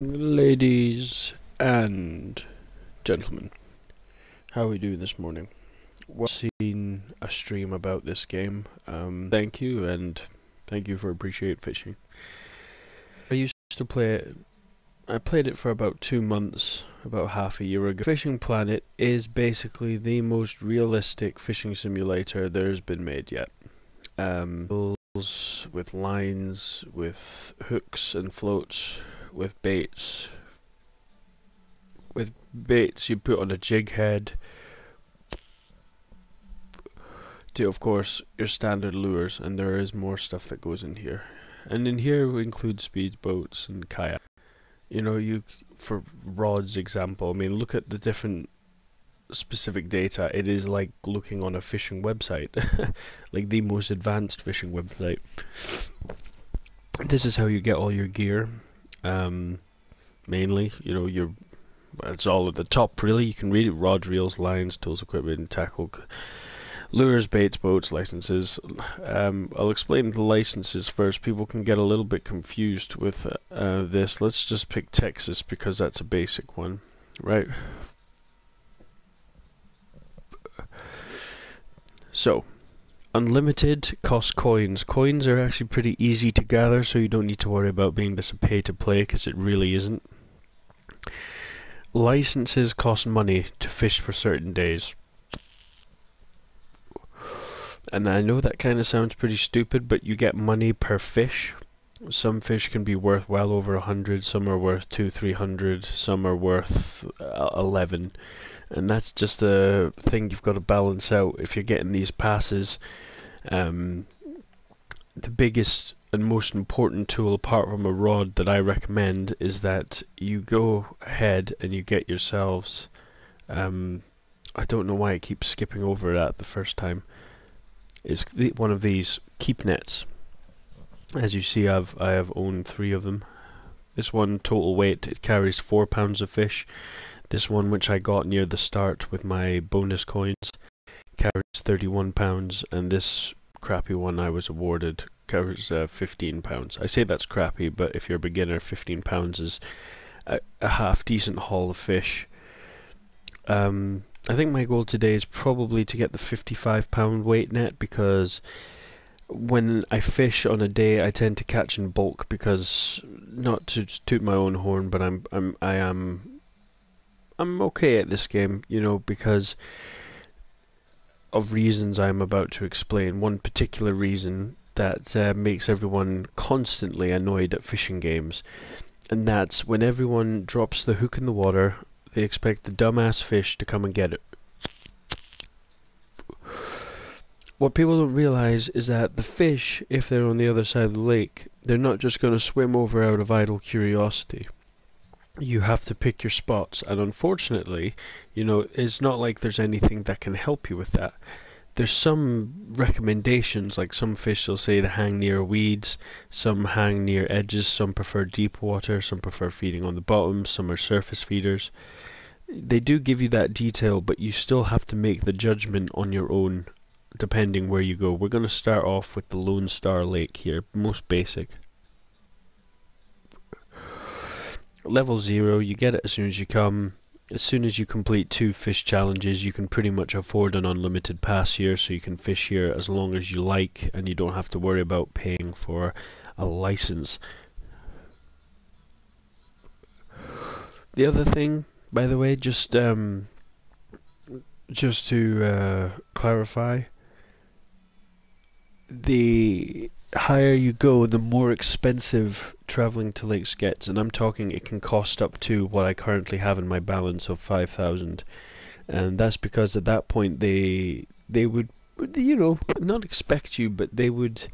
Ladies and gentlemen, how are we doing this morning? Well, seen a stream about this game. Um, thank you, and thank you for appreciate fishing. I used to play it. I played it for about two months, about half a year ago. Fishing Planet is basically the most realistic fishing simulator there's been made yet. Um, with lines, with hooks and floats, with baits. With baits you put on a jig head to of course your standard lures and there is more stuff that goes in here. And in here we include speed boats and kayak. You know, you for rods example, I mean look at the different specific data. It is like looking on a fishing website. like the most advanced fishing website. This is how you get all your gear. Um, mainly, you know, you're it's all at the top really. You can read it: rod, reels, lines, tools, equipment, tackle, lures, baits, boats, licenses. Um, I'll explain the licenses first. People can get a little bit confused with uh, this. Let's just pick Texas because that's a basic one, right? So, Unlimited cost coins. Coins are actually pretty easy to gather, so you don't need to worry about being this a pay to play, because it really isn't. Licenses cost money to fish for certain days. And I know that kind of sounds pretty stupid, but you get money per fish. Some fish can be worth well over a hundred, some are worth two, three hundred, some are worth uh, eleven. And that's just a thing you've got to balance out if you're getting these passes um, the biggest and most important tool apart from a rod that I recommend is that you go ahead and you get yourselves um, I don't know why I keep skipping over that the first time is one of these keep nets as you see I've I have owned three of them this one total weight it carries four pounds of fish this one which I got near the start with my bonus coins carries 31 pounds and this crappy one I was awarded carries uh, 15 pounds. I say that's crappy, but if you're a beginner, 15 pounds is a, a half decent haul of fish. Um, I think my goal today is probably to get the 55 pound weight net because when I fish on a day, I tend to catch in bulk because not to toot my own horn, but I'm I'm I am I'm okay at this game, you know, because of reasons I'm about to explain. One particular reason that uh, makes everyone constantly annoyed at fishing games, and that's when everyone drops the hook in the water, they expect the dumbass fish to come and get it. What people don't realize is that the fish, if they're on the other side of the lake, they're not just going to swim over out of idle curiosity. You have to pick your spots and unfortunately you know it's not like there's anything that can help you with that. There's some recommendations like some fish will say to hang near weeds some hang near edges some prefer deep water some prefer feeding on the bottom some are surface feeders. They do give you that detail but you still have to make the judgment on your own depending where you go we're going to start off with the lone star lake here most basic level zero, you get it as soon as you come. As soon as you complete two fish challenges, you can pretty much afford an unlimited pass here, so you can fish here as long as you like, and you don't have to worry about paying for a license. The other thing, by the way, just um, just to uh, clarify, the higher you go, the more expensive traveling to lakes gets, and I'm talking it can cost up to what I currently have in my balance of five thousand, and that's because at that point they they would you know not expect you, but they would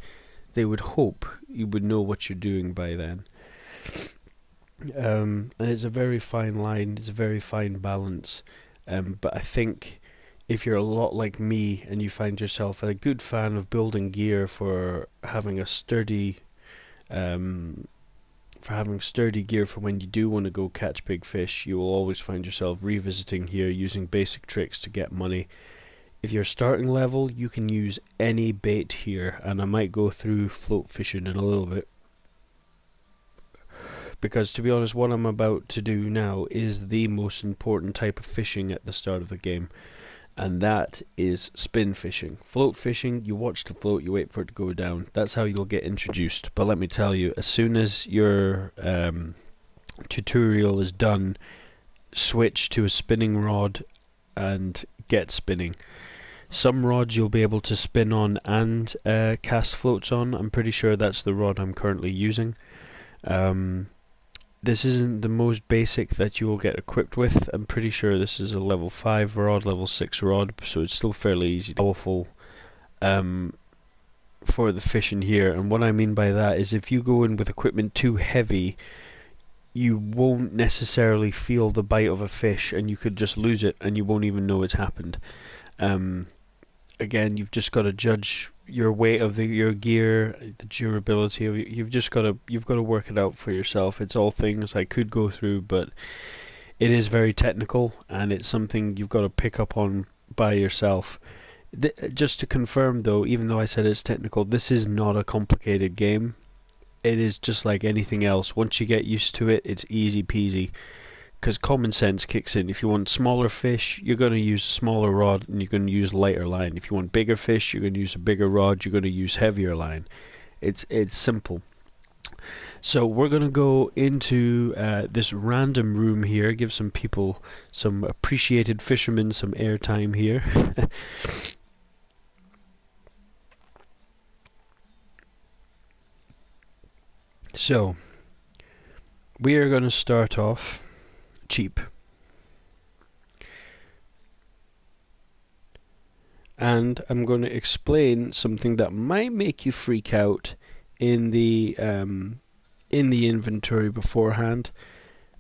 they would hope you would know what you're doing by then. Um, and it's a very fine line, it's a very fine balance, um, but I think if you're a lot like me and you find yourself a good fan of building gear for having a sturdy um, for having sturdy gear for when you do want to go catch big fish, you will always find yourself revisiting here using basic tricks to get money. If you're starting level, you can use any bait here, and I might go through float fishing in a little bit. because to be honest, what I'm about to do now is the most important type of fishing at the start of the game, and that is spin fishing. Float fishing, you watch the float, you wait for it to go down. That's how you'll get introduced. But let me tell you, as soon as your um, tutorial is done, switch to a spinning rod and get spinning. Some rods you'll be able to spin on and uh, cast floats on. I'm pretty sure that's the rod I'm currently using. Um, this isn't the most basic that you will get equipped with. I'm pretty sure this is a level 5 rod, level 6 rod, so it's still fairly easy, powerful um, for the fishing here. And what I mean by that is if you go in with equipment too heavy, you won't necessarily feel the bite of a fish and you could just lose it and you won't even know it's happened. Um, again, you've just got to judge your weight of the your gear, the durability of it. You've just got to you've got to work it out for yourself. It's all things I could go through, but it is very technical and it's something you've got to pick up on by yourself. Th- just to confirm, though, even though I said it's technical, this is not a complicated game. It is just like anything else. Once you get used to it, it's easy peasy because common sense kicks in. If you want smaller fish, you're going to use smaller rod and you're going to use lighter line. If you want bigger fish, you're going to use a bigger rod. You're going to use heavier line. It's it's simple. So we're going to go into uh, this random room here, give some people, some appreciated fishermen, some airtime here. so we are going to start off cheap. And I'm going to explain something that might make you freak out in the um, in the inventory beforehand,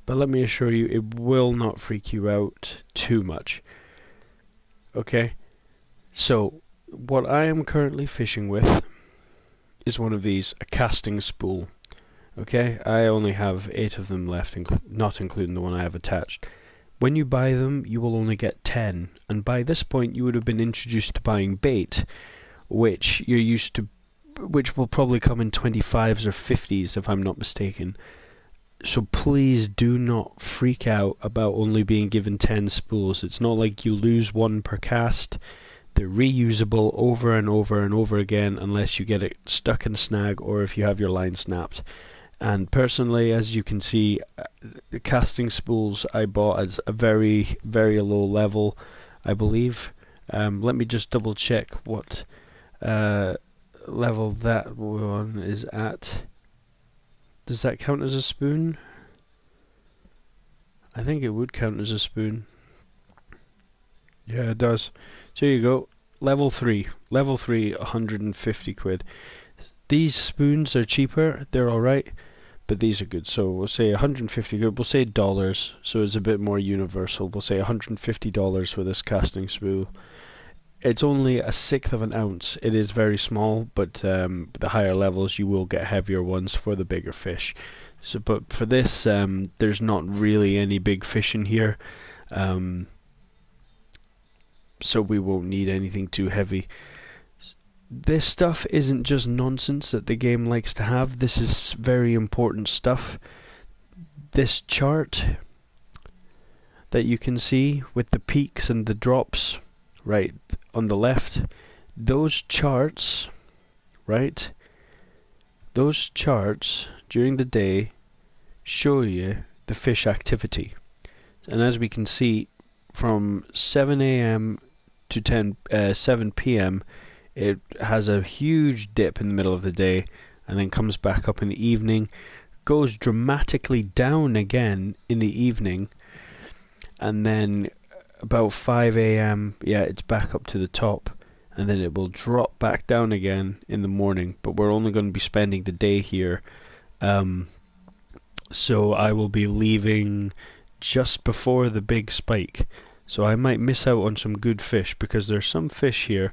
but let me assure you, it will not freak you out too much. Okay, so what I am currently fishing with is one of these, a casting spool. Okay, I only have eight of them left, inc- not including the one I have attached. When you buy them, you will only get 10, and by this point, you would have been introduced to buying bait, which you're used to, which will probably come in 25s or 50s, if I'm not mistaken. So please do not freak out about only being given 10 spools. It's not like you lose one per cast. They're reusable over and over and over again unless you get it stuck in a snag or if you have your line snapped. And personally, as you can see, uh, the casting spools I bought at a very, very low level, I believe. Um, let me just double check what uh, level that one is at. Does that count as a spoon? I think it would count as a spoon. Yeah, it does. So you go. Level 3. Level 3, 150 quid. These spoons are cheaper, they're alright, but these are good. So we'll say 150 good. We'll say dollars, so it's a bit more universal. We'll say 150 dollars for this casting spool. It's only a sixth of an ounce. It is very small, but um, the higher levels you will get heavier ones for the bigger fish. So, but for this, um, there's not really any big fish in here, um, so we won't need anything too heavy this stuff isn't just nonsense that the game likes to have. This is very important stuff. This chart that you can see with the peaks and the drops right on the left, those charts, right? Those charts during the day show you the fish activity. And as we can see, from 7 a.m. to 10, uh, 7 p.m., it has a huge dip in the middle of the day and then comes back up in the evening, goes dramatically down again in the evening, and then about 5 a.m., yeah, it's back up to the top, and then it will drop back down again in the morning. But we're only going to be spending the day here. Um, so I will be leaving just before the big spike. So I might miss out on some good fish because there's some fish here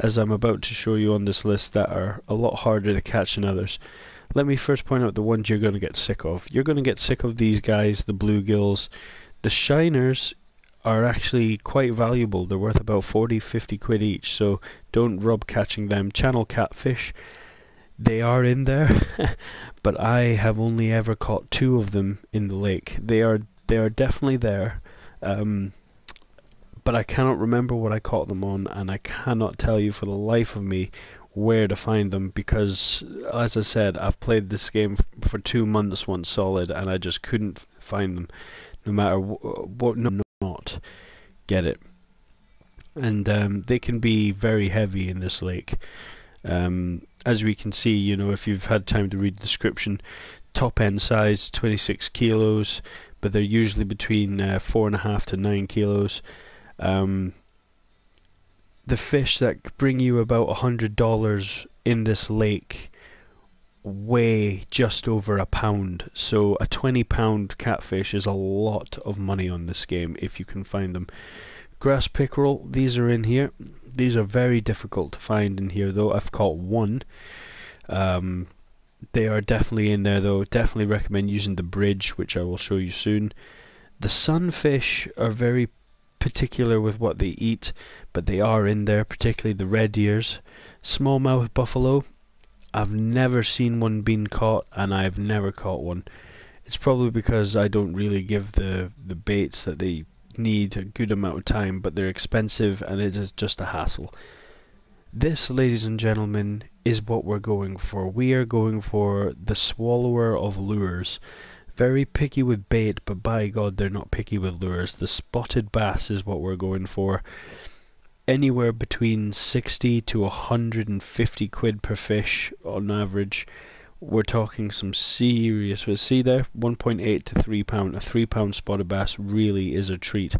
as I'm about to show you on this list that are a lot harder to catch than others. Let me first point out the ones you're going to get sick of. You're going to get sick of these guys, the bluegills. The shiners are actually quite valuable. They're worth about 40, 50 quid each, so don't rub catching them. Channel catfish. they are in there, but I have only ever caught two of them in the lake. They are they are definitely there, um, but I cannot remember what I caught them on, and I cannot tell you for the life of me where to find them because, as I said, I've played this game for two months once solid, and I just couldn't find them, no matter wh- what. No, not get it, and um, they can be very heavy in this lake. Um, as we can see, you know, if you've had time to read the description, top end size 26 kilos, but they're usually between uh, four and a half to nine kilos. Um, the fish that bring you about a hundred dollars in this lake weigh just over a pound. So a 20 pound catfish is a lot of money on this game if you can find them. Grass pickerel, these are in here. These are very difficult to find in here though. I've caught one. Um, they are definitely in there though. Definitely recommend using the bridge, which I will show you soon. The sunfish are very particular with what they eat, but they are in there, particularly the red ears. Smallmouth buffalo, I've never seen one being caught, and I've never caught one. It's probably because I don't really give the the baits that they need a good amount of time, but they're expensive and it is just a hassle. This, ladies and gentlemen, is what we're going for. We are going for the swallower of lures. Very picky with bait, but by God, they're not picky with lures. The spotted bass is what we're going for. Anywhere between 60 to 150 quid per fish on average. We're talking some serious. See there, 1.8 to 3 pound. A 3 pound spotted bass really is a treat.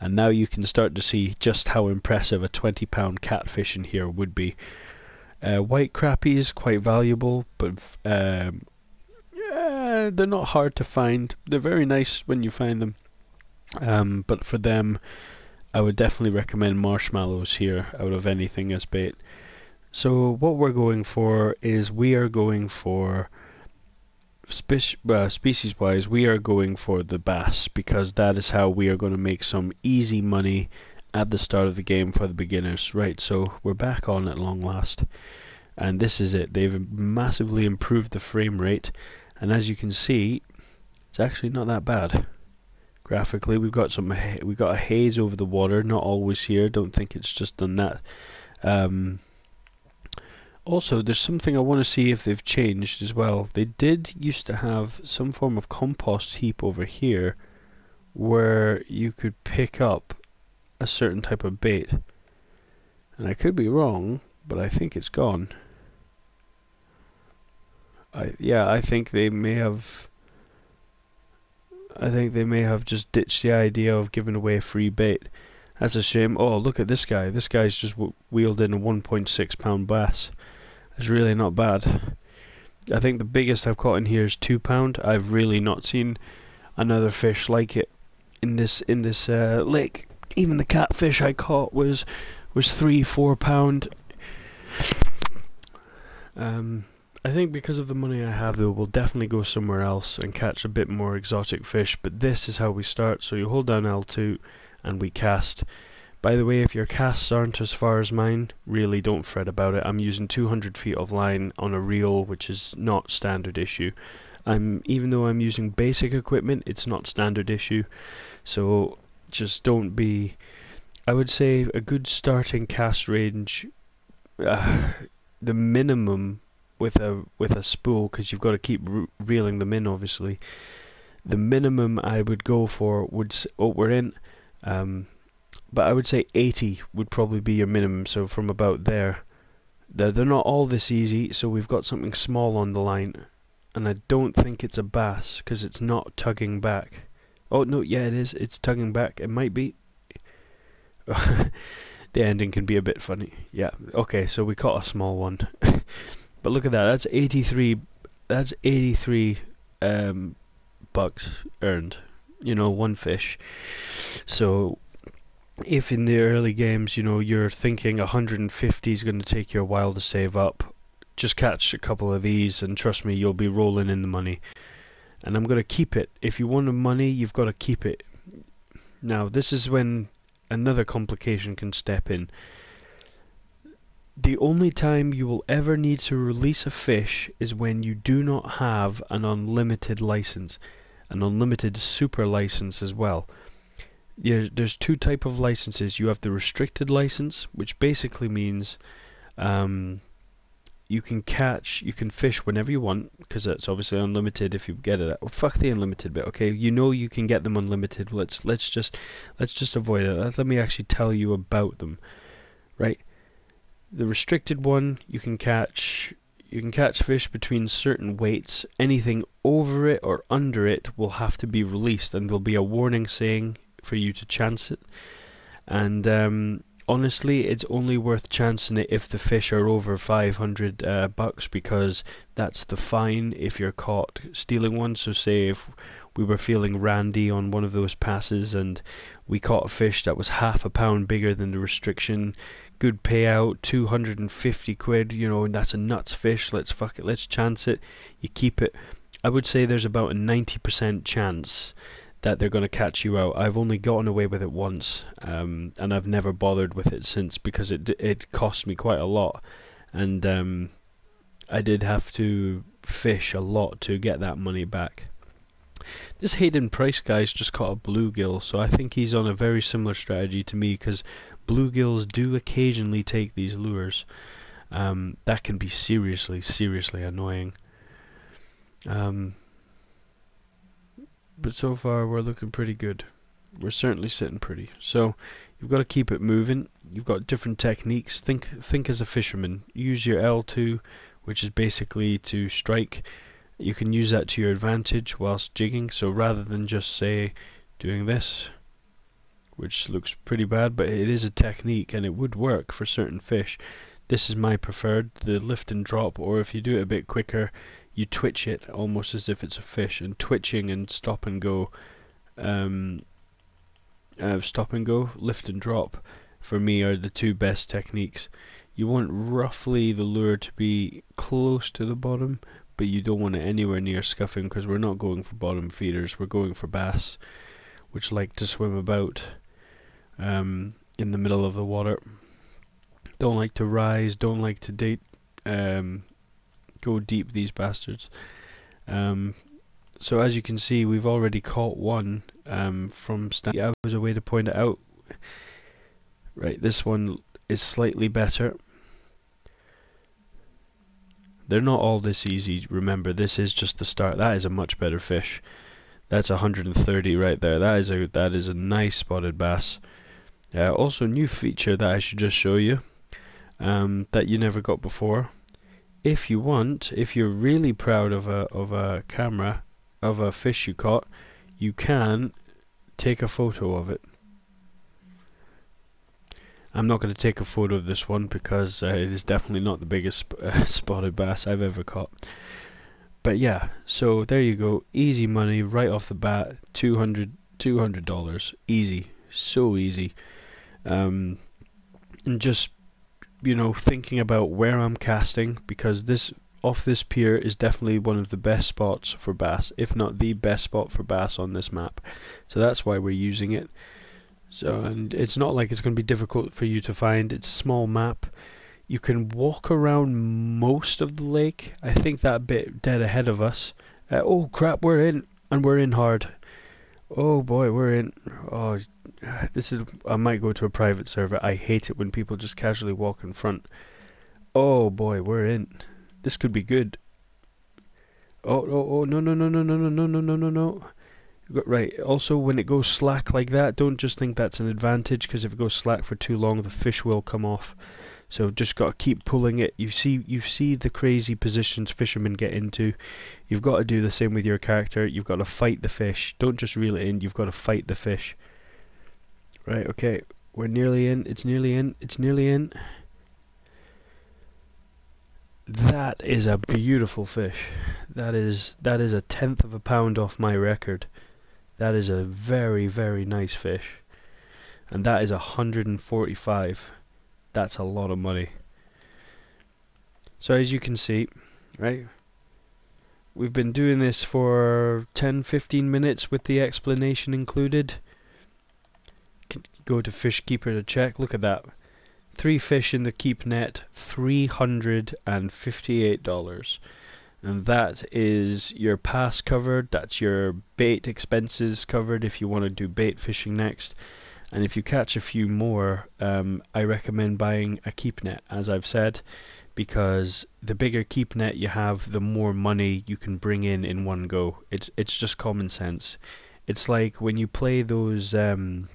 And now you can start to see just how impressive a 20 pound catfish in here would be. Uh, white crappies, quite valuable, but um, yeah, they're not hard to find. They're very nice when you find them. Um, but for them, I would definitely recommend marshmallows here out of anything as bait. So what we're going for is we are going for uh, species wise, we are going for the bass because that is how we are going to make some easy money at the start of the game for the beginners. Right, so we're back on at long last, and this is it. They've massively improved the frame rate, and as you can see, it's actually not that bad. Graphically, we've got some we've got a haze over the water. Not always here. Don't think it's just done that. Um, also, there's something I want to see if they've changed as well. They did used to have some form of compost heap over here where you could pick up a certain type of bait. And I could be wrong, but I think it's gone. I yeah, I think they may have I think they may have just ditched the idea of giving away free bait. That's a shame. Oh, look at this guy. This guy's just wheeled in a 1.6 pound bass It's really not bad. I think the biggest I've caught in here is two pound. I've really not seen another fish like it in this in this uh, lake. Even the catfish I caught was was three four pound. Um, I think because of the money I have, though, we'll definitely go somewhere else and catch a bit more exotic fish. But this is how we start. So you hold down L2 and we cast. By the way, if your casts aren't as far as mine, really don't fret about it. I'm using 200 feet of line on a reel, which is not standard issue. I'm even though I'm using basic equipment, it's not standard issue. So just don't be. I would say a good starting cast range, uh, the minimum with a with a spool, because you've got to keep re- reeling them in, obviously. The minimum I would go for would. Oh, we're in. Um, but I would say 80 would probably be your minimum. So from about there, they're, they're not all this easy. So we've got something small on the line, and I don't think it's a bass because it's not tugging back. Oh no, yeah it is. It's tugging back. It might be. the ending can be a bit funny. Yeah. Okay, so we caught a small one, but look at that. That's 83. That's 83 um, bucks earned. You know, one fish. So if in the early games, you know, you're thinking 150 is going to take you a while to save up, just catch a couple of these and trust me, you'll be rolling in the money. And I'm going to keep it. If you want the money, you've got to keep it. Now, this is when another complication can step in. The only time you will ever need to release a fish is when you do not have an unlimited license, an unlimited super license as well. there's two type of licenses. You have the restricted license, which basically means um, you can catch, you can fish whenever you want, because it's obviously unlimited if you get it. Well, fuck the unlimited bit, okay? You know you can get them unlimited. Let's let's just let's just avoid it. Let me actually tell you about them, right? The restricted one, you can catch you can catch fish between certain weights. Anything over it or under it will have to be released, and there'll be a warning saying for you to chance it. And um, honestly, it's only worth chancing it if the fish are over 500 uh, bucks because that's the fine if you're caught stealing one. So, say if we were feeling randy on one of those passes and we caught a fish that was half a pound bigger than the restriction good payout, 250 quid, you know, and that's a nuts fish. Let's fuck it, let's chance it. You keep it. I would say there's about a 90% chance that they're going to catch you out. I've only gotten away with it once, um, and I've never bothered with it since because it it cost me quite a lot, and um, I did have to fish a lot to get that money back. This Hayden Price guy's just caught a bluegill, so I think he's on a very similar strategy to me because bluegills do occasionally take these lures. Um, that can be seriously, seriously annoying. Um, but so far we're looking pretty good. We're certainly sitting pretty. So you've got to keep it moving. You've got different techniques. Think think as a fisherman. Use your L2, which is basically to strike. You can use that to your advantage whilst jigging. So rather than just say doing this, which looks pretty bad, but it is a technique and it would work for certain fish. This is my preferred, the lift and drop, or if you do it a bit quicker, you twitch it almost as if it's a fish. And twitching and stop and go, um, uh, stop and go, lift and drop, for me are the two best techniques. You want roughly the lure to be close to the bottom, but you don't want it anywhere near scuffing because we're not going for bottom feeders, we're going for bass, which like to swim about um, in the middle of the water. Don't like to rise, don't like to date, um, go deep, these bastards. Um, so as you can see, we've already caught one um, from Stanley. was a way to point it out. Right, this one is slightly better. They're not all this easy. Remember, this is just the start. That is a much better fish. That's 130 right there. That is a that is a nice spotted bass. Uh, also, new feature that I should just show you um, that you never got before. If you want, if you're really proud of a of a camera of a fish you caught, you can take a photo of it. I'm not going to take a photo of this one because uh, it is definitely not the biggest uh, spotted bass I've ever caught. But yeah, so there you go. Easy money right off the bat. 200 $200. Easy. So easy um, and just you know thinking about where I'm casting because this off this pier is definitely one of the best spots for bass, if not the best spot for bass on this map. So that's why we're using it. So and it's not like it's going to be difficult for you to find. It's a small map. You can walk around most of the lake. I think that bit dead ahead of us. Uh, oh crap, we're in and we're in hard. Oh boy, we're in. Oh this is I might go to a private server. I hate it when people just casually walk in front. Oh boy, we're in. This could be good. Oh oh oh no no no no no no no no no no no. Right. Also, when it goes slack like that, don't just think that's an advantage because if it goes slack for too long, the fish will come off. So just got to keep pulling it. You see, you see the crazy positions fishermen get into. You've got to do the same with your character. You've got to fight the fish. Don't just reel it in. You've got to fight the fish. Right, okay. We're nearly in. It's nearly in. It's nearly in. That is a beautiful fish. That is that is a tenth of a pound off my record. That is a very, very nice fish. And that is a 145. That's a lot of money. So as you can see, right? We've been doing this for 10 15 minutes with the explanation included go to fish keeper to check. Look at that. Three fish in the keep net, $358. And that is your pass covered, that's your bait expenses covered if you want to do bait fishing next. And if you catch a few more, um, I recommend buying a keep net, as I've said, because the bigger keep net you have, the more money you can bring in in one go. It's it's just common sense. It's like when you play those um,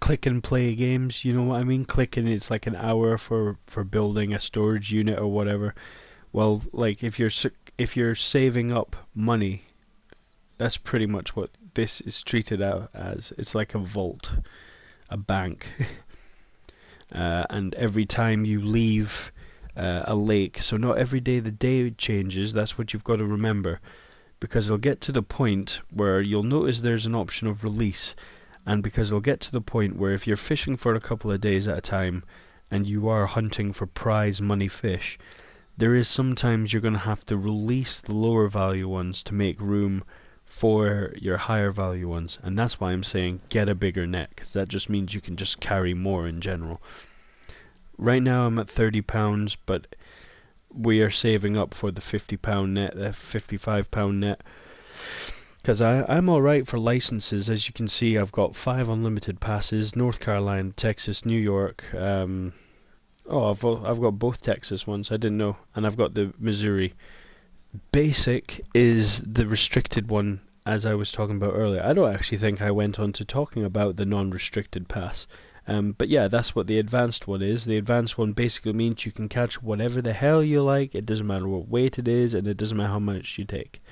click and play games. You know what I mean? Click and it's like an hour for for building a storage unit or whatever. Well, like if you're if you're saving up money, that's pretty much what this is treated out as. It's like a vault, a bank. uh, and every time you leave uh, a lake, so not every day the day changes. That's what you've got to remember, because it'll get to the point where you'll notice there's an option of release, and because it'll get to the point where if you're fishing for a couple of days at a time, and you are hunting for prize money fish there is sometimes you're going to have to release the lower value ones to make room for your higher value ones. And that's why I'm saying get a bigger net, because that just means you can just carry more in general. Right now I'm at 30 pounds, but we are saving up for the 50 pound net, the 55 pound net. Because I'm alright for licenses. As you can see, I've got five unlimited passes North Carolina, Texas, New York. Um, Oh, I've I've got both Texas ones. I didn't know, and I've got the Missouri. Basic is the restricted one, as I was talking about earlier. I don't actually think I went on to talking about the non-restricted pass. Um, but yeah, that's what the advanced one is. The advanced one basically means you can catch whatever the hell you like. It doesn't matter what weight it is, and it doesn't matter how much you take.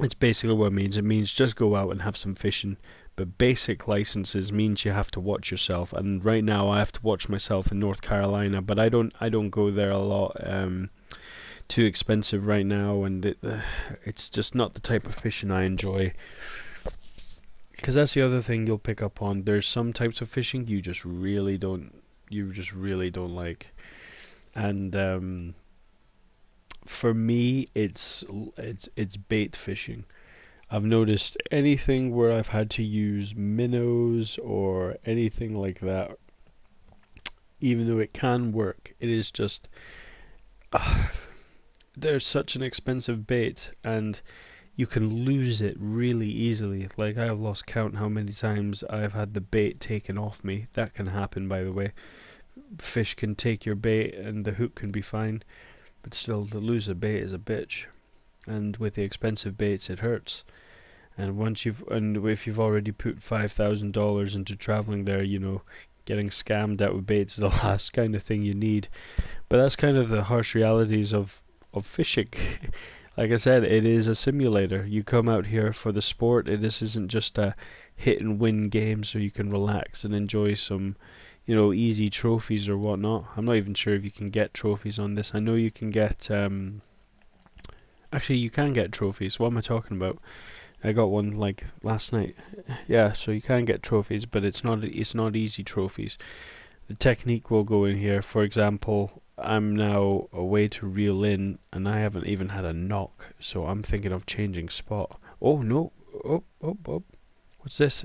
It's basically what it means. It means just go out and have some fishing but basic licenses means you have to watch yourself. And right now, I have to watch myself in North Carolina, but I don't. I don't go there a lot. Um, too expensive right now, and it, uh, it's just not the type of fishing I enjoy. Because that's the other thing you'll pick up on. There's some types of fishing you just really don't. You just really don't like, and um, for me, it's it's it's bait fishing. I've noticed anything where I've had to use minnows or anything like that, even though it can work, it is just. Uh, there's such an expensive bait, and you can lose it really easily. Like, I have lost count how many times I've had the bait taken off me. That can happen, by the way. Fish can take your bait, and the hook can be fine, but still, to lose a bait is a bitch. And with the expensive baits, it hurts and once you've and if you've already put five thousand dollars into traveling there, you know, getting scammed out with baits is the last kind of thing you need. But that's kind of the harsh realities of of fishing. like I said, it is a simulator. You come out here for the sport. It, this isn't just a hit and win game, so you can relax and enjoy some, you know, easy trophies or whatnot. I'm not even sure if you can get trophies on this. I know you can get. Um, actually, you can get trophies. What am I talking about? I got one like last night. Yeah, so you can get trophies, but it's not it's not easy trophies. The technique will go in here. For example, I'm now away to reel in, and I haven't even had a knock, so I'm thinking of changing spot. Oh no! Oh oh oh! What's this?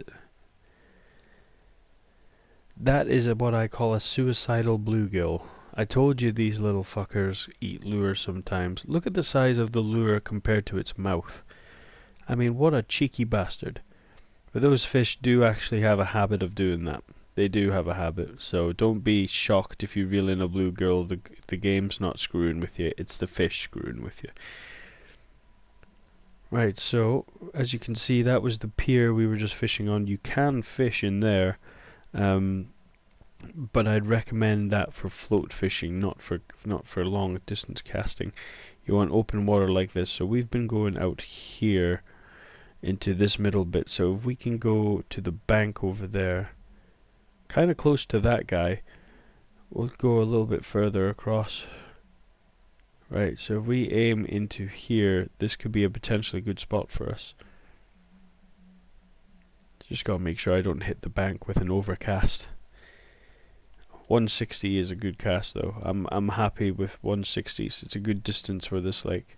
That is a, what I call a suicidal bluegill. I told you these little fuckers eat lure sometimes. Look at the size of the lure compared to its mouth. I mean, what a cheeky bastard. But those fish do actually have a habit of doing that. They do have a habit, so don't be shocked if you reel in a bluegill. The the game's not screwing with you; it's the fish screwing with you. Right, so as you can see, that was the pier we were just fishing on. You can fish in there, um, but I'd recommend that for float fishing, not for not for long distance casting. You want open water like this. So we've been going out here into this middle bit. So if we can go to the bank over there, kind of close to that guy, we'll go a little bit further across. Right, so if we aim into here, this could be a potentially good spot for us. Just gotta make sure I don't hit the bank with an overcast. 160 is a good cast though. I'm I'm happy with 160s. It's a good distance for this lake.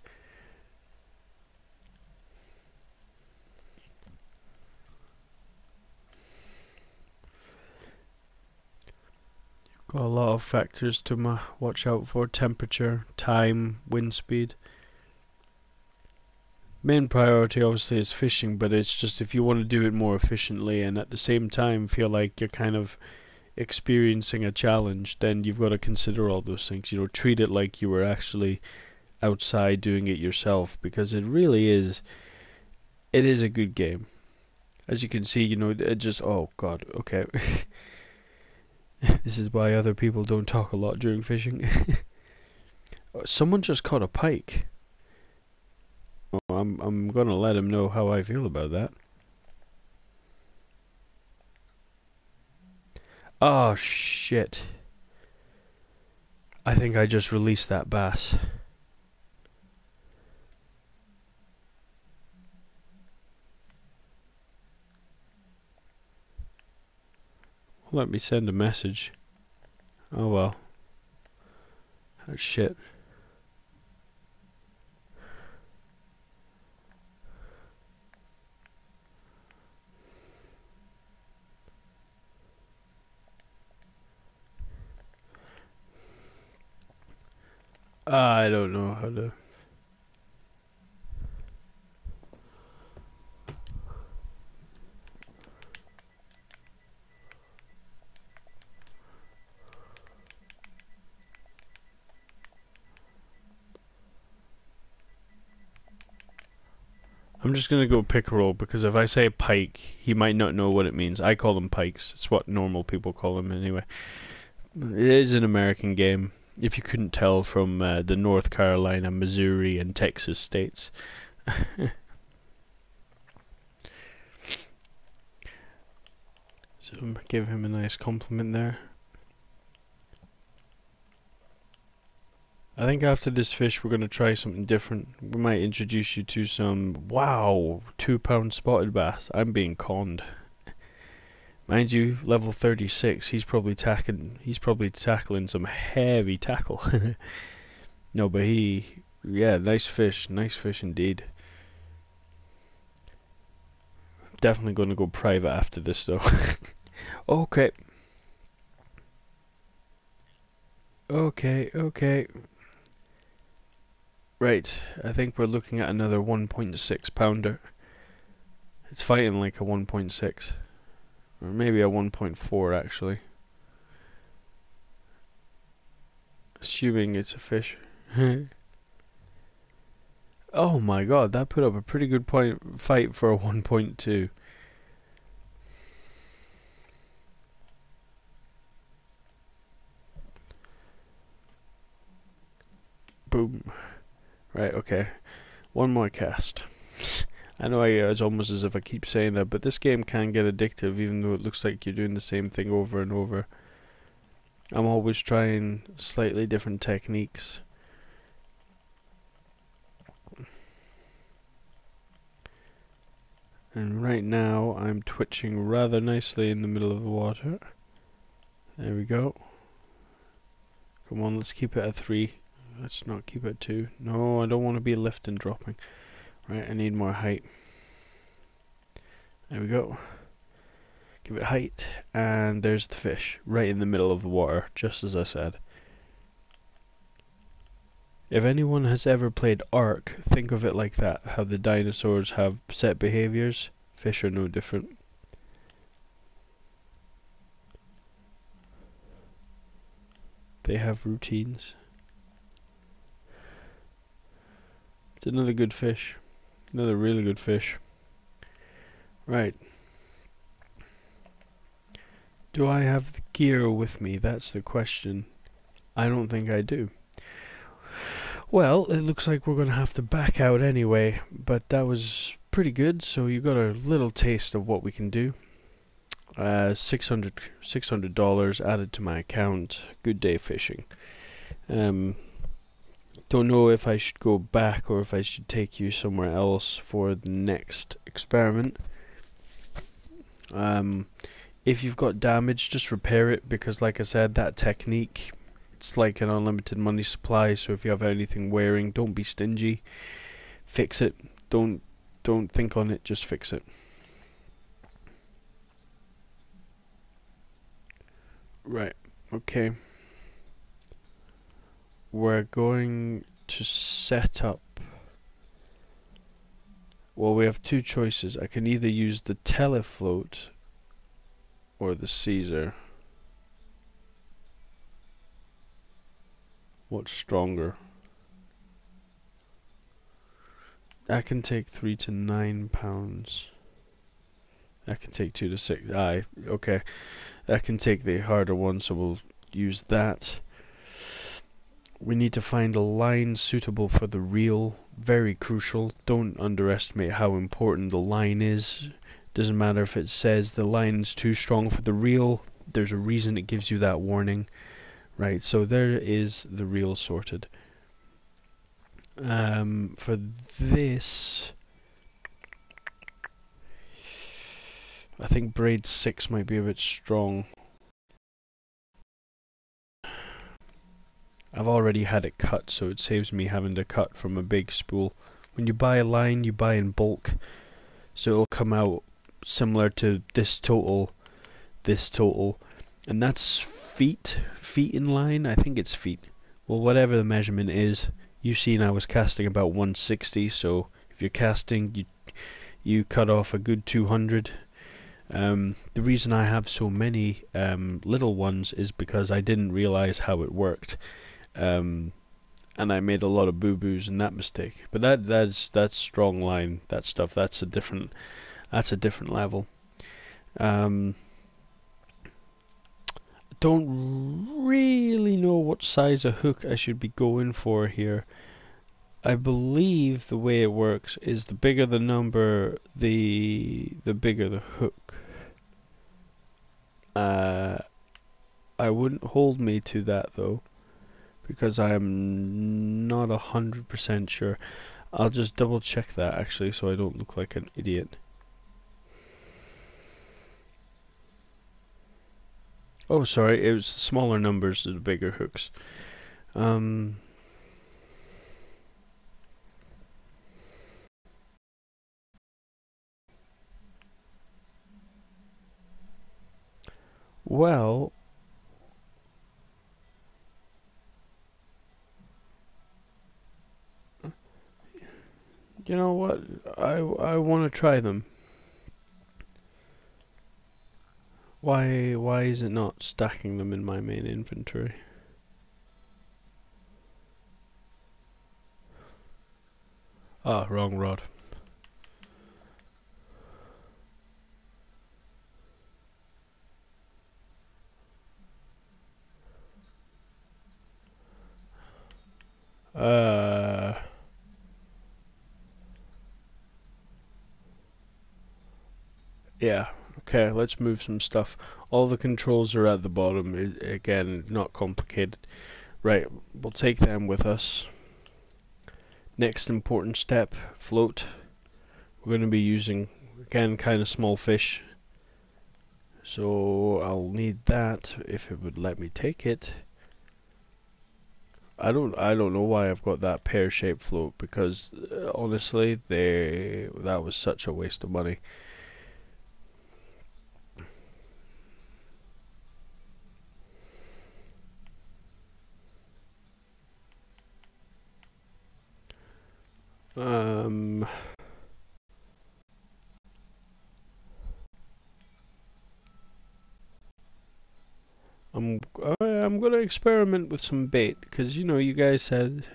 Got a lot of factors to ma- watch out for: temperature, time, wind speed. Main priority obviously is fishing, but it's just if you want to do it more efficiently and at the same time feel like you're kind of experiencing a challenge, then you've got to consider all those things. You know, treat it like you were actually outside doing it yourself because it really is it is a good game. As you can see, you know, it just oh god, okay. this is why other people don't talk a lot during fishing. Someone just caught a pike. Oh, I'm I'm gonna let him know how I feel about that. Oh shit. I think I just released that bass. Let me send a message. Oh well. Oh shit. I don't know how to. I'm just gonna go pickerel because if I say pike, he might not know what it means. I call them pikes. It's what normal people call them anyway. It is an American game if you couldn't tell from uh, the North Carolina, Missouri, and Texas states. so give him a nice compliment there. I think after this fish we're going to try something different. We might introduce you to some, wow, two pound spotted bass. I'm being conned. Mind you, level 36, he's probably tackling he's probably tackling some heavy tackle. no, but he yeah, nice fish, nice fish indeed. Definitely going to go private after this though. okay. Okay, okay. Right, I think we're looking at another 1.6 pounder. It's fighting like a 1.6. Or maybe a 1.4 actually. Assuming it's a fish. oh my god, that put up a pretty good point fight for a 1.2. Boom. Right, okay. One more cast. I know I, it's almost as if I keep saying that, but this game can get addictive even though it looks like you're doing the same thing over and over. I'm always trying slightly different techniques. And right now I'm twitching rather nicely in the middle of the water. There we go. Come on, let's keep it at 3. Let's not keep it 2. No, I don't want to be lifting dropping. Right, I need more height. There we go. Give it height, and there's the fish, right in the middle of the water, just as I said. If anyone has ever played Ark, think of it like that, how the dinosaurs have set behaviors, fish are no different. They have routines. It's another good fish. Another really good fish. Right. Do I have the gear with me? That's the question. I don't think I do. Well, it looks like we're going to have to back out anyway, but that was pretty good, so you got a little taste of what we can do. Uh, 600 $600 added to my account. Good day fishing. Um, don't know if I should go back or if I should take you somewhere else for the next experiment. Um, if you've got damage, just repair it because, like I said, that technique it's like an unlimited money supply. So if you have anything wearing, don't be stingy. Fix it. Don't don't think on it. Just fix it. Right. Okay. We're going to set up. Well, we have two choices. I can either use the telefloat or the Caesar. What's stronger? I can take three to nine pounds. I can take two to six. Aye, okay. I can take the harder one, so we'll use that. We need to find a line suitable for the reel. Very crucial. Don't underestimate how important the line is. Doesn't matter if it says the line's too strong for the reel. There's a reason it gives you that warning. Right, so there is the reel sorted. Um, for this, I think braid 6 might be a bit strong. I've already had it cut, so it saves me having to cut from a big spool. When you buy a line, you buy in bulk, so it'll come out similar to this total, this total, and that's feet, feet in line. I think it's feet. Well, whatever the measurement is, you've seen I was casting about 160. So if you're casting, you you cut off a good 200. Um, the reason I have so many um, little ones is because I didn't realize how it worked, um, and I made a lot of boo boos in that mistake. But that that's that's strong line. That stuff. That's a different. That's a different level. Um, don't really know what size of hook I should be going for here. I believe the way it works is the bigger the number, the the bigger the hook. Uh, I wouldn't hold me to that though, because I am not a hundred percent sure. I'll just double check that actually, so I don't look like an idiot. Oh, sorry, it was smaller numbers the bigger hooks. Um, well, you know what? I I want to try them. Why why is it not stacking them in my main inventory? Ah, wrong rod. Uh Yeah, Okay, let's move some stuff. All the controls are at the bottom. It, again, not complicated. Right, we'll take them with us. Next important step, float. We're going to be using, again, kind of small fish. So I'll need that if it would let me take it. I don't I don't know why I've got that pear-shaped float because uh, honestly they that was such a waste of money. Um, I'm I'm gonna experiment with some bait because you know you guys said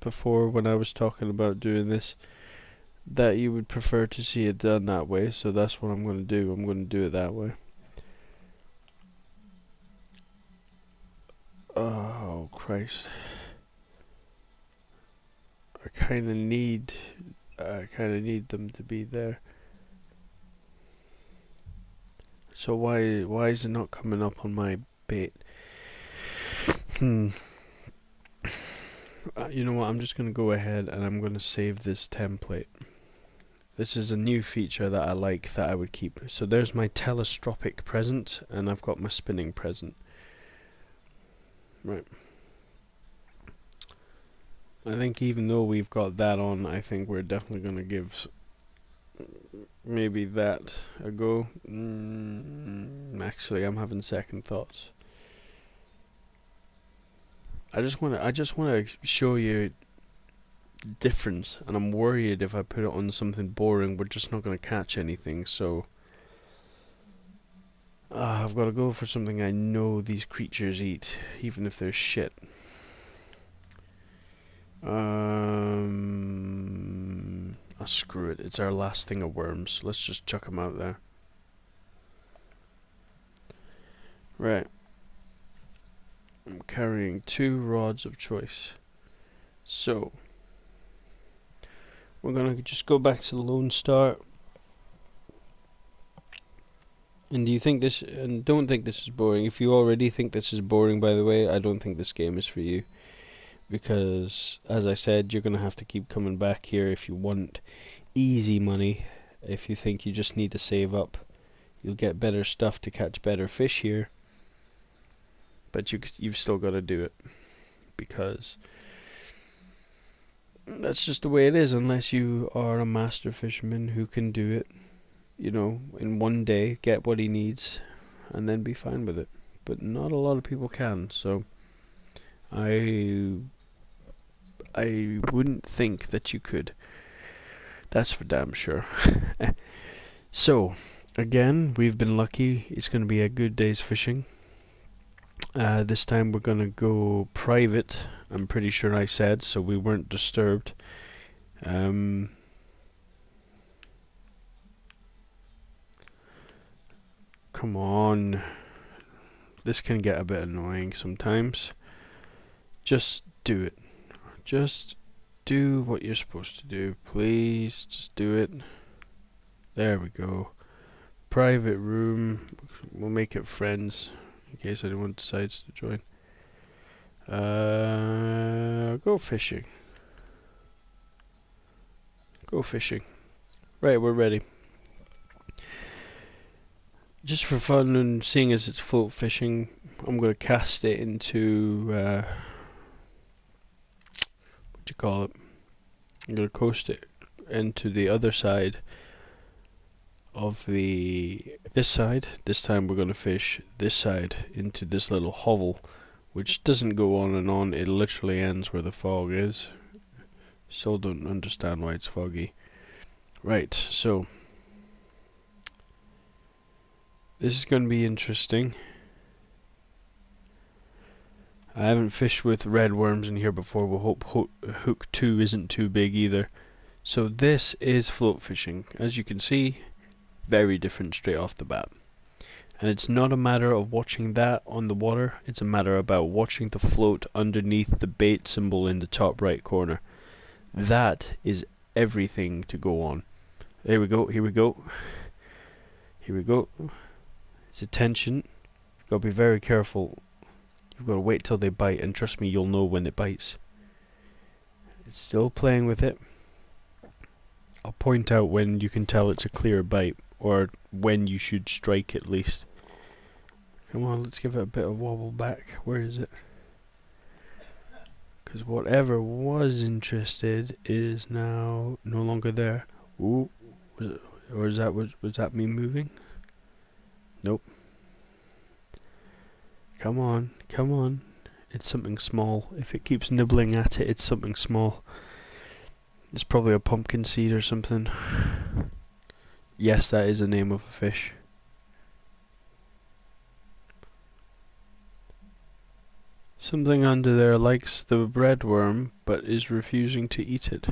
before when I was talking about doing this that you would prefer to see it done that way so that's what I'm gonna do. I'm gonna do it that way. Oh Christ I kind of need I kind of need them to be there. So why why is it not coming up on my bait? Hmm. Uh, you know what? I'm just gonna go ahead and I'm gonna save this template. This is a new feature that I like that I would keep. So there's my telescopic present, and I've got my spinning present. Right. I think even though we've got that on, I think we're definitely going to give maybe that a go. Mm, actually, I'm having second thoughts. I just want to I just want to show you difference, and I'm worried if I put it on something boring, we're just not going to catch anything. So uh, I've got to go for something I know these creatures eat, even if they're shit. Um, oh, screw it. It's our last thing of worms. Let's just chuck them out there. Right. I'm carrying two rods of choice. So, we're gonna just go back to the Lone Star. And do you think this, and don't think this is boring. If you already think this is boring, by the way, I don't think this game is for you. Because, as I said, you're gonna have to keep coming back here if you want easy money. If you think you just need to save up, you'll get better stuff to catch better fish here but you you've still got to do it because that's just the way it is unless you are a master fisherman who can do it you know in one day get what he needs and then be fine with it but not a lot of people can so i i wouldn't think that you could that's for damn sure so again we've been lucky it's going to be a good day's fishing uh, this time we're gonna go private. I'm pretty sure I said so we weren't disturbed. Um, come on, this can get a bit annoying sometimes. Just do it. Just do what you're supposed to do, please. Just do it. There we go. Private room. We'll make it friends in case anyone decides to join. Uh, go fishing. Go fishing. Right, we're ready. Just for fun and seeing as it's float fishing, I'm going to cast it into. Uh, you call it? I'm going to coast it into the other side of the this side. This time we're going to fish this side into this little hovel, which doesn't go on and on. It literally ends where the fog is. Still don't understand why it's foggy. Right, so this is going to be interesting. I haven't fished with red worms in here before. We'll hope hook 2 isn't too big either. So this is float fishing. As you can see, very different straight off the bat. And it's not a matter of watching that on the water, it's a matter about watching the float underneath the bait symbol in the top right corner. That is everything to go on. There we go, here we go. Here we go. It's attention. You've got to be very careful. You've got to wait till they bite, and trust me, you'll know when it bites. It's still playing with it. I'll point out when you can tell it's a clear bite or when you should strike at least. Come on, let's give it a bit of wobble back. Where is it? Because whatever was interested is now no longer there. Ooh, it, or is that was was that me moving? Nope. Come on, come on. It's something small. If it keeps nibbling at it, it's something small. It's probably a pumpkin seed or something. Yes, that is the name of a fish. Something under there likes the red worm, but is refusing to eat it.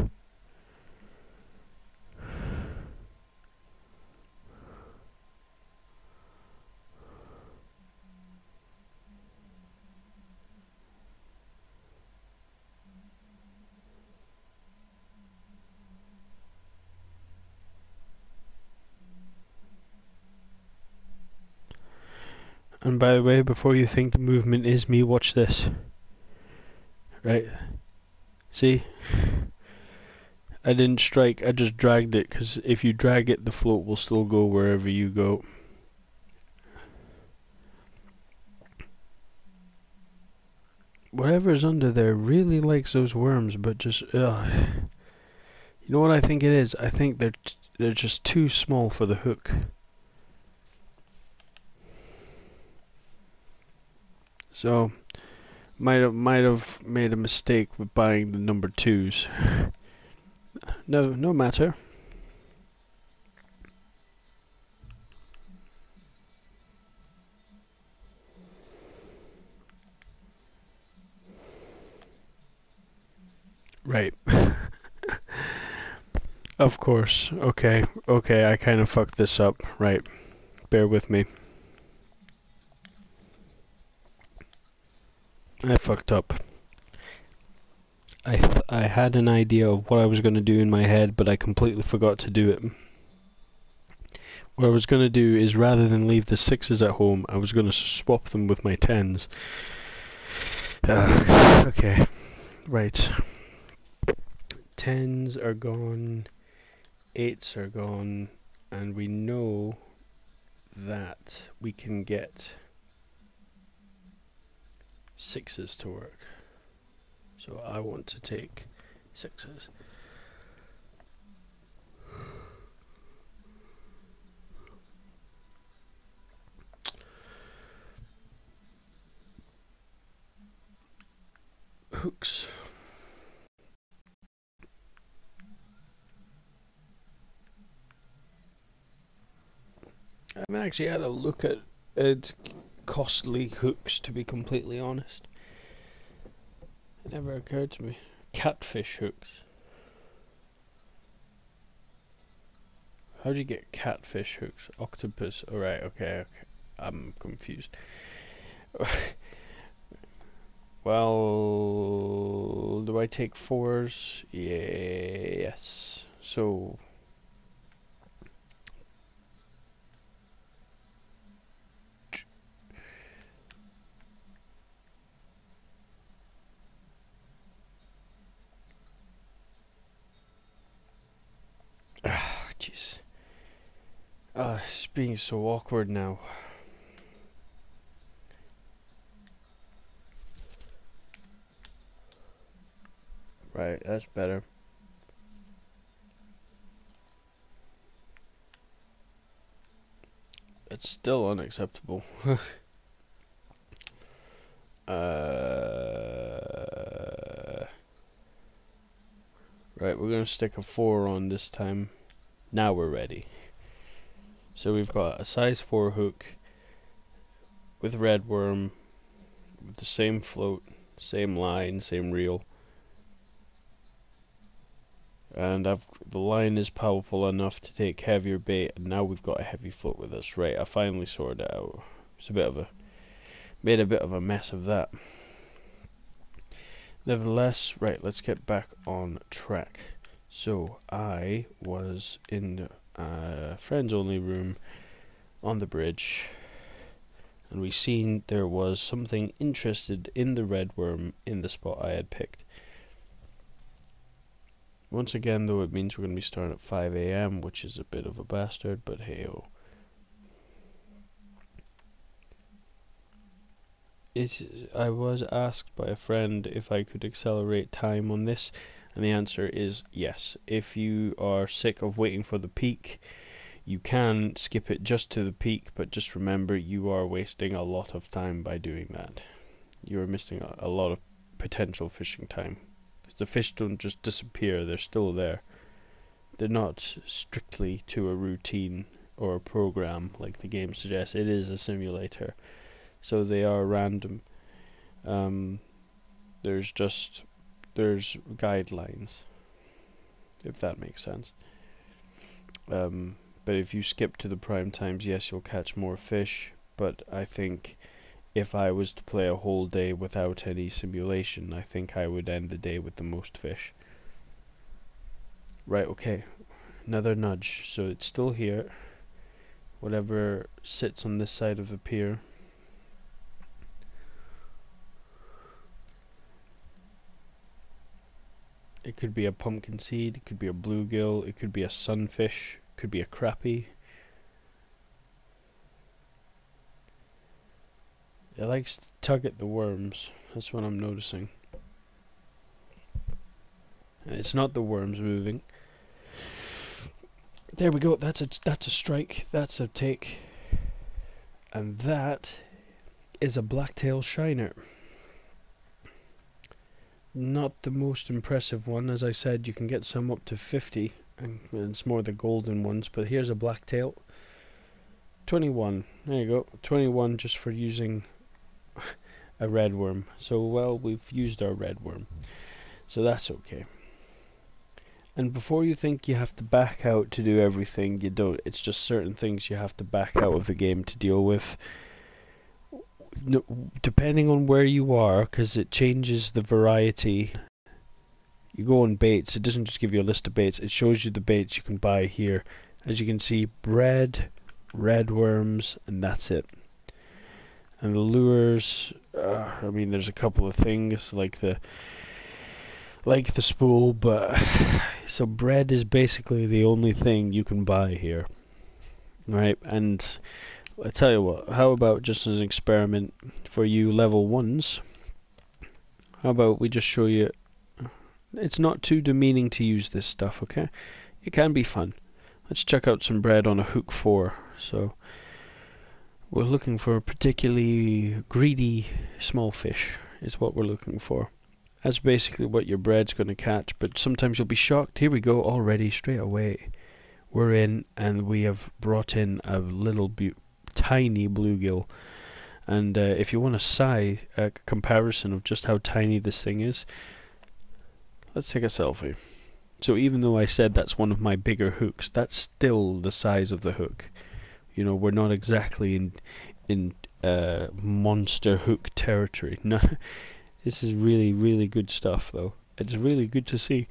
By the way, before you think the movement is me, watch this. Right? See? I didn't strike, I just dragged it, because if you drag it, the float will still go wherever you go. Whatever's under there really likes those worms, but just, ugh. You know what I think it is? I think they're they're just too small for the hook. So, might have might have made a mistake with buying the number twos. No, no matter. Right. of course. Okay. Okay, I kind of fucked this up. Right. Bear with me. I fucked up. I I had an idea of what I was going to do in my head, but I completely forgot to do it. What I was going to do is rather than leave the sixes at home, I was going to swap them with my tens. Uh, okay. Right. Tens are gone, eights are gone, and we know that we can get sixes to work. So I want to take sixes. Hooks. I haven't actually had a look at, at costly hooks, to be completely honest. It never occurred to me. Catfish hooks. How do you get catfish hooks? Octopus. Oh, Alright, okay, okay. I'm confused. well, do I take fours? Yes. So, Ah, jeez. Ah, it's being so awkward now. Right, that's better. It's still unacceptable. uh Right, we're going to stick a 4 on this time. Now we're ready. So we've got a size 4 hook with red worm with the same float, same line, same reel. And I've, the line is powerful enough to take heavier bait, and now we've got a heavy float with us. Right, I finally sorted it out. It's a bit of a made a bit of a mess of that. Nevertheless, right, let's get back on track. So, I was in a friends only room on the bridge, and we seen there was something interested in the red worm in the spot I had picked. Once again, though, it means we're going to be starting at 5 a.m., which is a bit of a bastard, but hey oh. It, I was asked by a friend if I could accelerate time on this, and the answer is yes. If you are sick of waiting for the peak, you can skip it just to the peak, but just remember you are wasting a lot of time by doing that. You are missing a, lot of potential fishing time. The fish don't just disappear, they're still there. They're not strictly to a routine or a program like the game suggests. It is a simulator so they are random. Um, there's just there's guidelines, if that makes sense. Um, but if you skip to the prime times, yes, you'll catch more fish. But I think if I was to play a whole day without any simulation, I think I would end the day with the most fish. Right, okay. Another nudge. So it's still here. Whatever sits on this side of the pier It could be a pumpkin seed, it could be a bluegill, it could be a sunfish, it could be a crappie. It likes to tug at the worms. That's what I'm noticing. And it's not the worms moving. There we go. That's a that's a strike. That's a take. And that is a blacktail shiner. Not the most impressive one. As I said, you can get some up to 50, and it's more the golden ones. But here's a blacktail. 21. There you go. 21 just for using a red worm. So, well, we've used our red worm. So that's okay. And before you think you have to back out to do everything, you don't. It's just certain things you have to back out of the game to deal with. Depending on where you are, because it changes the variety. You go on baits, it doesn't just give you a list of baits, it shows you the baits you can buy here. As you can see, bread, red worms, and that's it. And the lures, uh, I mean, there's a couple of things like the like the spool, but so bread is basically the only thing you can buy here, right? And I tell you what, how about just as an experiment for you level ones? How about we just show you? It's not too demeaning to use this stuff, okay? It can be fun. Let's check out some bread on a hook four. So we're looking for a particularly greedy small fish. Is what we're looking for. That's basically what your bread's going to catch, but sometimes you'll be shocked. Here we go already, straight away. We're in, and we have brought in a little bu- tiny bluegill. And uh, if you want a size, a comparison of just how tiny this thing is, let's take a selfie. So even though I said that's one of my bigger hooks, that's still the size of the hook. You know, we're not exactly in in uh, monster hook territory. No, this is really, really good stuff, though. It's really good to see.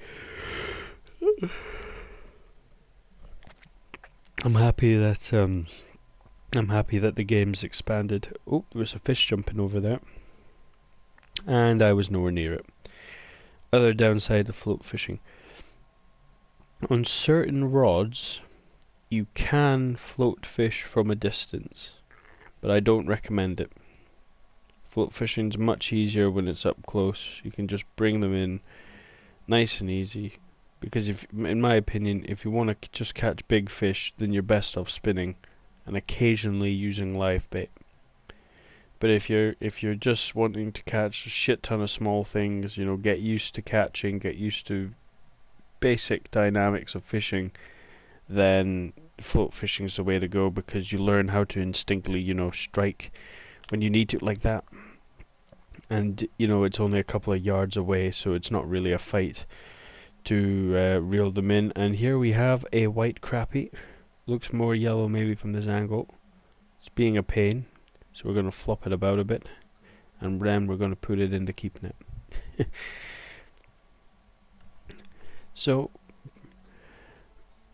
I'm happy that um, I'm happy that the game's expanded. Oh, there was a fish jumping over there, and I was nowhere near it. Other downside of float fishing: on certain rods, you can float fish from a distance, but I don't recommend it. Float fishing's much easier when it's up close. You can just bring them in nice and easy. Because if, in my opinion, if you want to just catch big fish, then you're best off spinning, and occasionally using live bait. But if you're if you're just wanting to catch a shit ton of small things, you know, get used to catching, get used to basic dynamics of fishing, then float fishing is the way to go because you learn how to instinctively, you know, strike when you need to like that and you know it's only a couple of yards away, so it's not really a fight to uh, reel them in. And here we have a white crappie. Looks more yellow maybe from this angle. It's being a pain, so we're going to flop it about a bit, and then we're going to put it in the keep net. so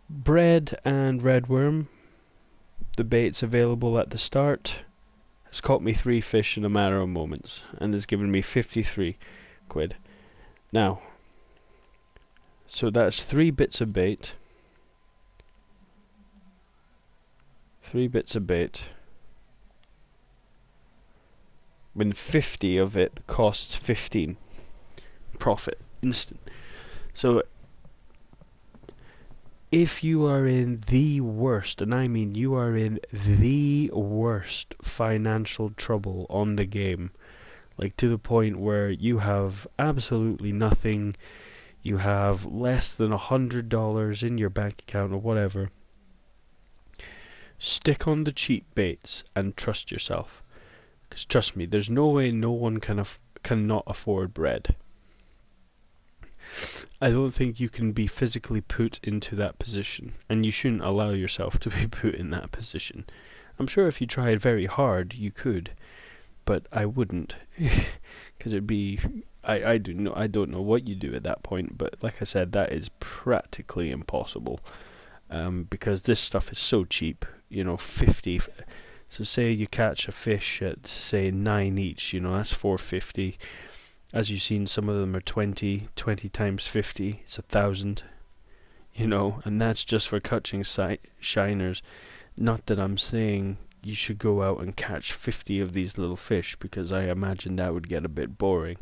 bread and red worm. The bait's available at the start. has caught me three fish in a matter of moments, and has given me 53 quid. Now, so that's three bits of bait. Three bits of bait. When 50 of it costs 15. Profit. Instant. So if you are in the worst, and I mean you are in the worst financial trouble on the game, like to the point where you have absolutely nothing, you have less than a hundred dollars in your bank account or whatever, stick on the cheap baits and trust yourself. Because trust me, there's no way no one can af- cannot afford bread. I don't think you can be physically put into that position, and you shouldn't allow yourself to be put in that position. I'm sure if you tried very hard, you could, but I wouldn't, because it'd be. I I do know I don't know what you do at that point, but like I said, that is practically impossible, um, because this stuff is so cheap. You know, fifty. So say you catch a fish at say nine each, you know that's four fifty as you've seen, some of them are 20, 20 times 50, it's a thousand, you know, and that's just for catching si- shiners. Not that I'm saying you should go out and catch 50 of these little fish, because I imagine that would get a bit boring.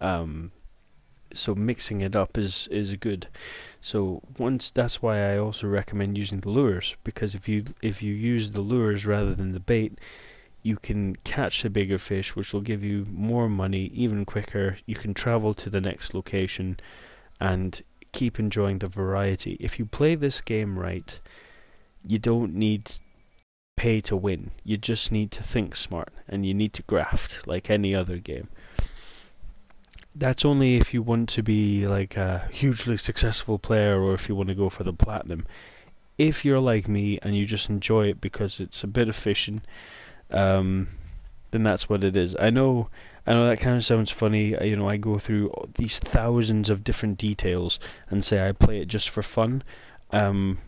Um, so mixing it up is is good. So once that's why I also recommend using the lures because if you if you use the lures rather than the bait, you can catch the bigger fish, which will give you more money even quicker. You can travel to the next location and keep enjoying the variety. If you play this game right, you don't need pay to win. You just need to think smart and you need to graft like any other game. That's only if you want to be like a hugely successful player or if you want to go for the platinum. If you're like me and you just enjoy it because it's a bit of fishing um, then that's what it is. I know, I know that kind of sounds funny. You know, I go through these thousands of different details and say I play it just for fun. Um,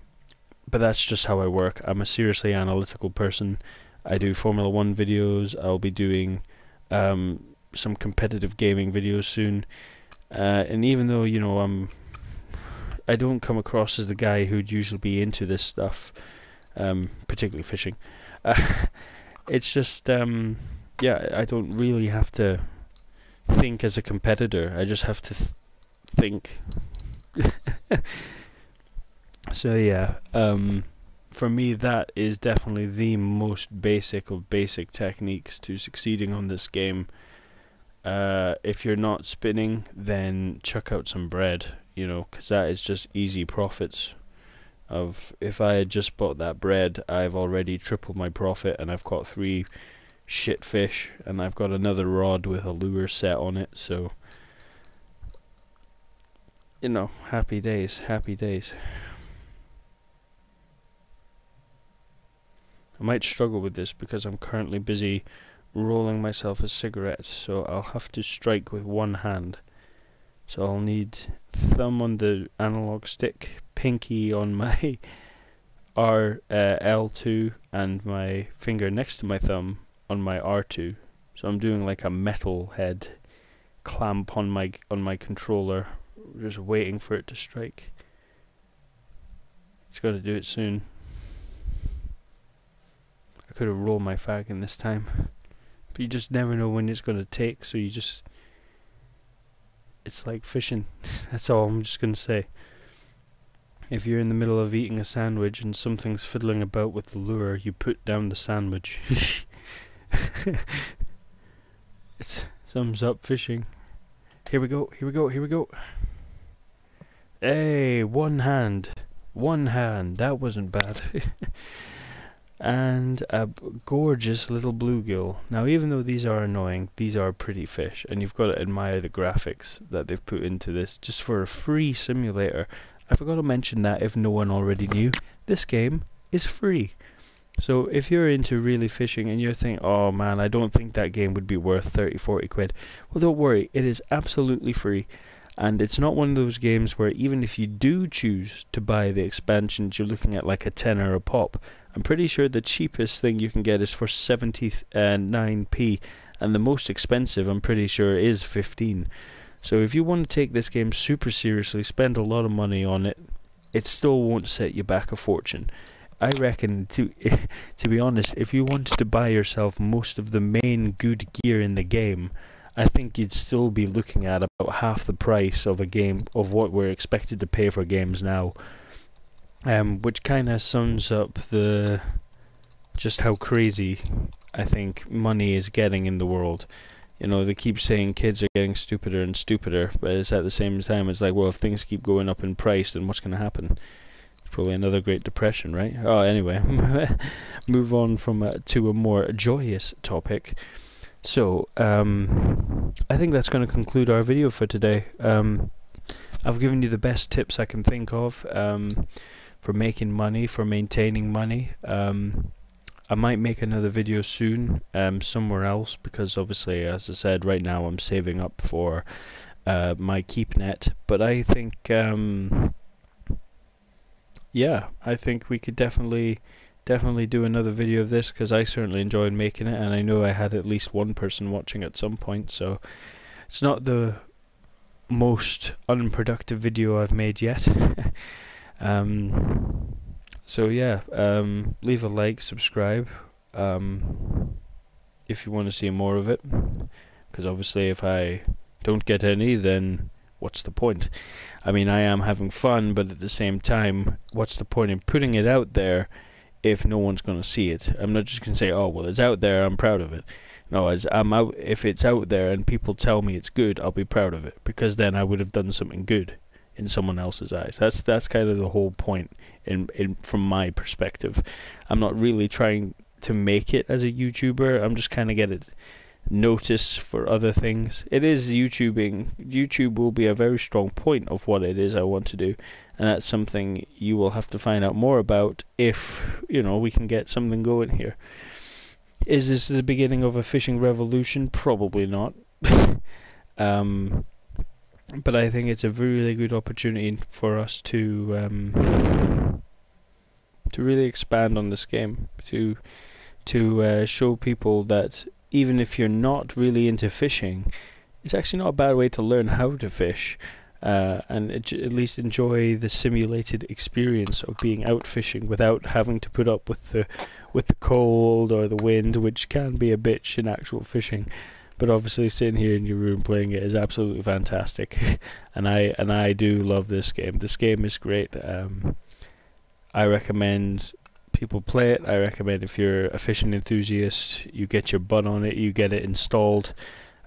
but that's just how I work. I'm a seriously analytical person. I do Formula One videos. I'll be doing um, some competitive gaming videos soon. Uh, and even though you know I'm, I don't come across as the guy who'd usually be into this stuff, um, particularly fishing. Uh, it's just um, yeah, I don't really have to think as a competitor. I just have to th- think. so yeah, um, for me that is definitely the most basic of basic techniques to succeeding on this game. Uh, if you're not spinning, then chuck out some bread, you know, because that is just easy profits of if I had just bought that bread, I've already tripled my profit and I've caught three shit fish and I've got another rod with a lure set on it, so you know, happy days, happy days. I might struggle with this because I'm currently busy rolling myself a cigarette, so I'll have to strike with one hand. So I'll need thumb on the analog stick, pinky on my R uh, L2, and my finger next to my thumb on my R2. So I'm doing like a metal head clamp on my on my controller, just waiting for it to strike. It's got to do it soon. I could have rolled my fag in this time, but you just never know when it's going to take. So you just it's like fishing. That's all I'm just going to say. If you're in the middle of eating a sandwich and something's fiddling about with the lure, you put down the sandwich. it sums up fishing. Here we go, here we go, here we go. Hey, one hand. One hand. That wasn't bad. and a gorgeous little bluegill. Now, even though these are annoying, these are pretty fish, and you've got to admire the graphics that they've put into this just for a free simulator. I forgot to mention that if no one already knew, this game is free. So if you're into really fishing and you're thinking, oh man, I don't think that game would be worth 30, 40 quid, well, don't worry, it is absolutely free. And it's not one of those games where even if you do choose to buy the expansions, you're looking at like a tenner a pop. I'm pretty sure the cheapest thing you can get is for 79p, and the most expensive, I'm pretty sure, is 15. So if you want to take this game super seriously, spend a lot of money on it, it still won't set you back a fortune. I reckon to to be honest, if you wanted to buy yourself most of the main good gear in the game, I think you'd still be looking at about half the price of a game of what we're expected to pay for games now. Um, which kind of sums up the just how crazy I think money is getting in the world. You know, they keep saying kids are getting stupider and stupider, but it's at the same time it's like, well, if things keep going up in price, then what's going to happen? It's probably another Great Depression, right? Oh, anyway, move on from uh, to a more joyous topic. So, um, I think that's going to conclude our video for today. Um, I've given you the best tips I can think of um, for making money, for maintaining money. Um, I might make another video soon um, somewhere else because obviously, as I said, right now I'm saving up for uh, my KeepNet. But I think, um, yeah, I think we could definitely definitely do another video of this because I certainly enjoyed making it, and I know I had at least one person watching at some point. So it's not the most unproductive video I've made yet. um, so yeah, um, leave a like, subscribe, um, if you want to see more of it. Because obviously, if I don't get any, then what's the point? I mean, I am having fun, but at the same time, what's the point in putting it out there if no one's going to see it. I'm not just going to say, "Oh, well, it's out there. I'm proud of it." No, I'm out. If it's out there and people tell me it's good, I'll be proud of it because then I would have done something good in someone else's eyes. That's that's kind of the whole point in in from my perspective. I'm not really trying to make it as a YouTuber. I'm just kind of get notice for other things. It is YouTubing. YouTube will be a very strong point of what it is I want to do, and that's something you will have to find out more about if you know we can get something going here. Is this the beginning of a fishing revolution? Probably not. um, but I think it's a really good opportunity for us to um, to really expand on this game, to to uh, show people that even if you're not really into fishing, it's actually not a bad way to learn how to fish. Uh, and at least enjoy the simulated experience of being out fishing without having to put up with the with the cold or the wind, which can be a bitch in actual fishing. But obviously, sitting here in your room playing it is absolutely fantastic, and I and I do love this game. This game is great. Um, I recommend people play it. I recommend if you're a fishing enthusiast, you get your butt on it, you get it installed.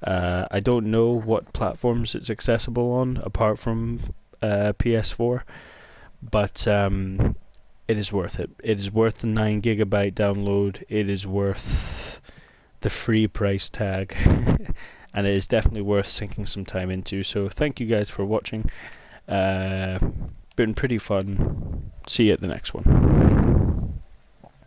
Uh, I don't know what platforms it's accessible on apart from uh, PS4, but um, it is worth it. It is worth the 9 gigabyte download. It is worth the free price tag. and it is definitely worth sinking some time into. So thank you guys for watching. Uh, been pretty fun. See you at the next one.